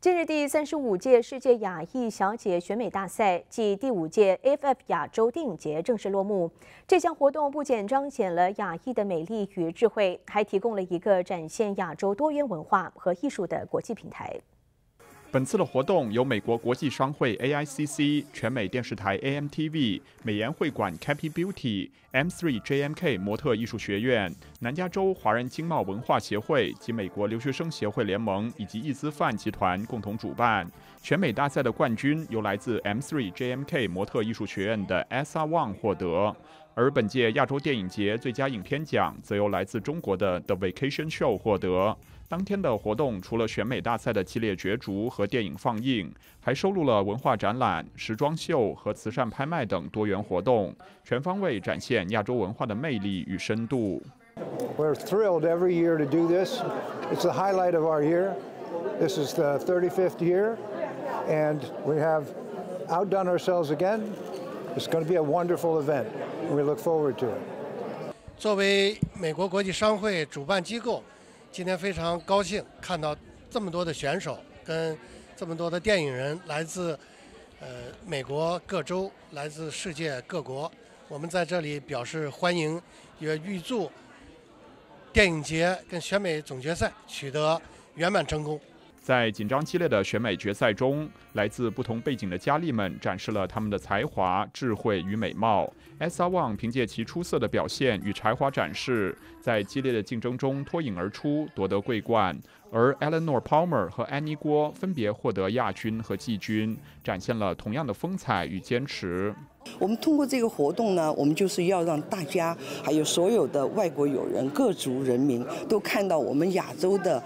近日，第三十五届世界亚裔小姐选美大赛暨第五届 FF 亚洲电影节正式落幕。这项活动不仅彰显了亚裔的美丽与智慧，还提供了一个展现亚洲多元文化和艺术的国际平台。本次的活动由美国国际商会 AICC、全美电视台 AMTV、美颜会馆 Capy Beauty、M3 JMK 模特艺术学院、南加州华人经贸文化协会及美国留学生协会联盟以及易资范集团共同主办。全美大赛的冠军由来自 M3 JMK 模特艺术学院的 Esa Wang 获得，而本届亚洲电影节最佳影片奖则由来自中国的 The Vacation Show 获得。当天的活动除了选美大赛的激烈角逐和电影放映，还收录了文化展览、时装秀和慈善拍卖等多元活动，全方位展现亚洲文化的魅力与深度。We're thrilled every year to do this. It's the highlight of our year. This is the 35th year, and we have outdone ourselves again. It's going to be a wonderful event. We look forward to it. 作为美国国际商会主办机构。今天非常高兴看到这么多的选手跟这么多的电影人来自呃美国各州，来自世界各国。我们在这里表示欢迎，也预祝电影节跟选美总决赛取得圆满成功。在紧张激烈的选美决赛中，来自不同背景的佳丽们展示了他们的才华、智慧与美貌。S.A. Wang 凭借其出色的表现与才华展示，在激烈的竞争中脱颖而出，夺得桂冠。而 Eleanor Palmer 和 Annie 郭分别获得亚军和季军，展现了同样的风采与坚持。我们通过这个活动呢，我们就是要让大家，还有所有的外国友人、各族人民都看到我们亚洲的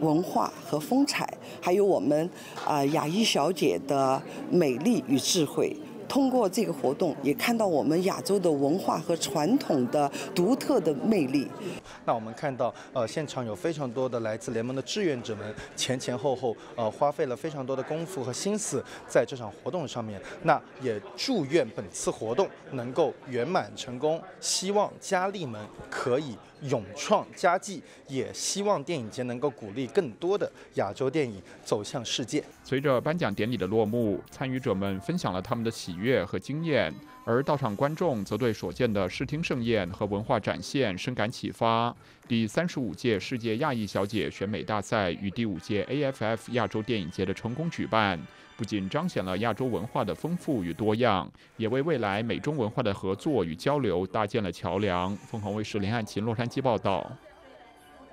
文化和风采，还有我们啊亚裔小姐的美丽与智慧。通过这个活动，也看到我们亚洲的文化和传统的独特的魅力。那我们看到，呃，现场有非常多的来自联盟的志愿者们，前前后后，呃，花费了非常多的功夫和心思在这场活动上面。那也祝愿本次活动能够圆满成功，希望佳丽们可以勇创佳绩，也希望电影节能够鼓励更多的亚洲电影走向世界。随着颁奖典礼的落幕，参与者们分享了他们的喜。悦和经验，而到场观众则对所见的视听盛宴和文化展现深感启发。第三十五届世界亚裔小姐选美大赛与第五届 AFF 亚洲电影节的成功举办，不仅彰显了亚洲文化的丰富与多样，也为未来美中文化的合作与交流搭建了桥梁。凤凰卫视林汉琴洛杉矶报道。